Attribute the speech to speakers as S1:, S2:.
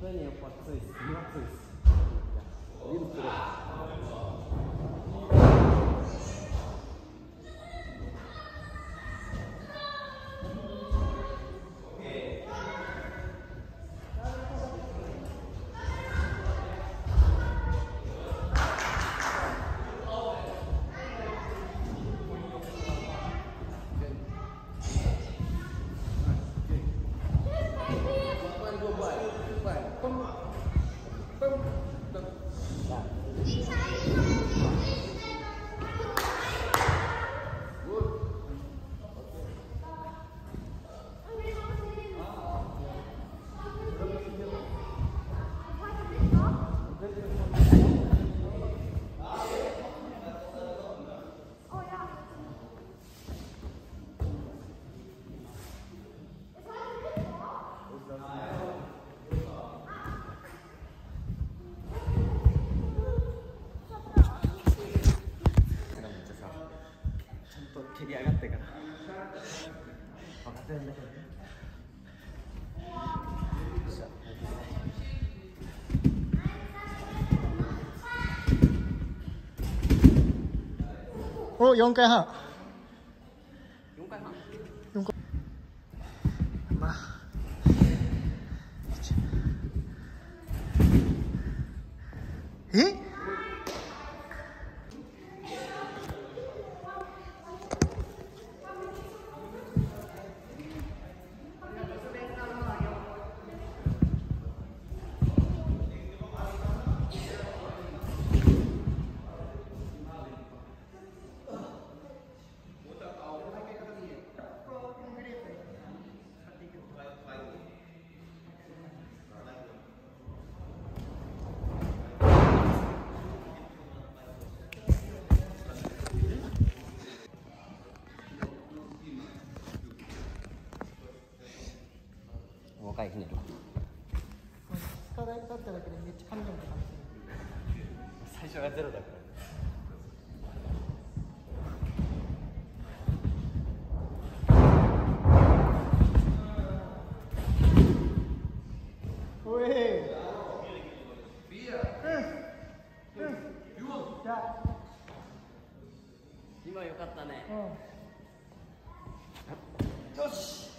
S1: Це не фарцист, нацист. Він вперед. 全然だけどねお4回半
S2: 4回半
S1: 4回まあえ
S2: 回ひねる
S1: 課題立っただけでめっちゃ噛み込むって感じる
S2: 最初がゼロだから
S1: おい
S2: 今よかったね
S1: うん。よし